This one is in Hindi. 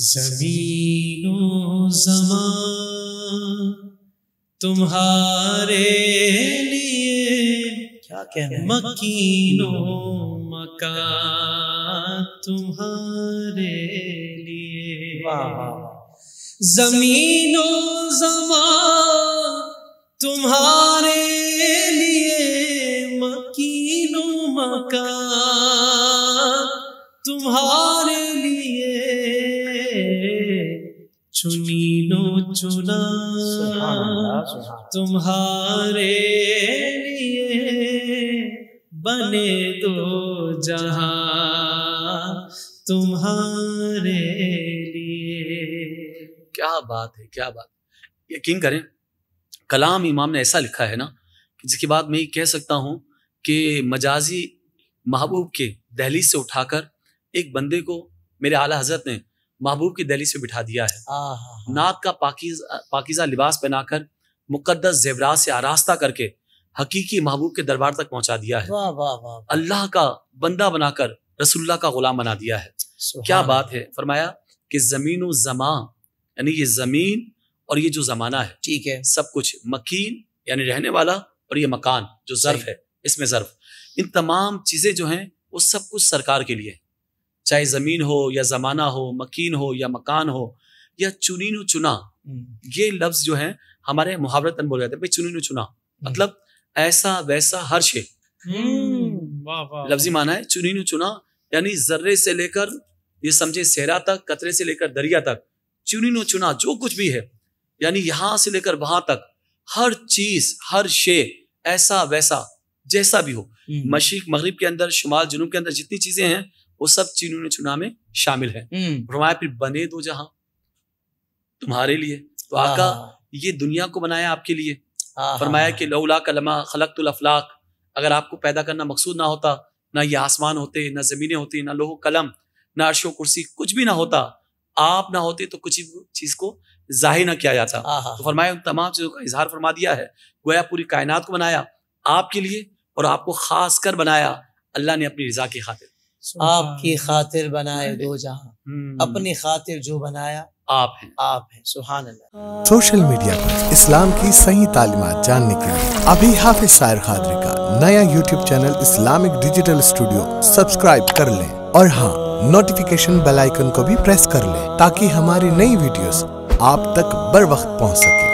जमीनो जमान तुम्हारे लिए क्या कहना मकीनो मकान तुम्हारे लिए। जमीनो जमान तुम्हारे लिए मकीनो मकान तुम्हारे चुना सुभान अल्लाह। तुम्हारे लिए बने दो जहाँ तुम्हारे लिए। क्या बात है क्या बात। यकीन करें कलाम इमाम ने ऐसा लिखा है ना कि जिसके बाद मैं ये कह सकता हूँ कि मजाजी महबूब के दहलीज से उठाकर एक बंदे को मेरे आला हज़रत ने महबूब की दहली से बिठा दिया है। नाक का पाकिज पाकिजा लिबास पहनाकर मुकद्दस जेवरात से आरास्ता करके हकीकी महबूब के दरबार तक पहुँचा दिया है। वाह वाह वाह अल्लाह का बंदा बनाकर रसुल्ला का गुलाम बना दिया है। क्या बात है फरमाया कि ज़मीन जमा यानी ये ज़मीन और ये जो जमाना है ठीक है। सब कुछ मकीन यानी रहने वाला और ये मकान जो जर्फ है इसमें जर्फ। इन तमाम चीज़ें जो हैं वो सब कुछ सरकार के लिए है। चाहे ज़मीन हो या जमाना हो मकीन हो या मकान हो या चुनीनु चुना हम्म, ये लफ्ज जो है हमारे मुहावरतन बोले जाते हैं भाई चुनीनु चुना। मतलब ऐसा वैसा हर शे। हम्म, लफ्जी माना है चुनीनु चुना यानी जर्रे से लेकर ये समझे सेहरा तक कतरे से लेकर दरिया तक चुनीनु चुना जो कुछ भी है यानी यहाँ से लेकर वहाँ तक हर चीज़ हर शे ऐसा वैसा जैसा भी हो। मशीक मगरिब के अंदर शुमाल जुनूब के अंदर जितनी चीज़ें हैं वो सब चीनों ने चुना में शामिल है। हम्म, फरमाया फिर बने दो जहाँ तुम्हारे लिए। तो आका ये दुनिया को बनाया आपके लिए। फरमाया कि लौला कलमा खलकतुल अफलाक अगर आपको पैदा करना मकसूद ना होता ना ये आसमान होते ना जमीनें होती ना लोहो कलम ना अर्शो कुर्सी कुछ भी ना होता आप ना होते तो कुछ चीज़ को ज़ाहिर ना किया जाता। तो फरमाया उन तमाम चीज़ों का इजहार फरमा दिया है। गोया पूरी कायनात को बनाया आपके लिए और आपको खास कर बनाया। अल्लाह ने अपनी रजा की खातिर। आपकी खातिर बनाए दो जहाँ। हम्म, अपनी खातिर जो बनाया आप हैं। आप है। सुहान अल्लाह। सोशल मीडिया पर इस्लाम की सही तालीमात जानने के लिए अभी हाफिज सायर खादरी का नया YouTube channel Islamic digital studio subscribe कर लें। और हाँ नोटिफिकेशन बेल आइकन को भी प्रेस कर लें ताकि हमारी नई वीडियोस आप तक बर वक्त पहुँच सके।